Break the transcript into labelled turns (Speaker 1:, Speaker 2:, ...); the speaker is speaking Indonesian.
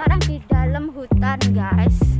Speaker 1: sekarang di dalam hutan guys.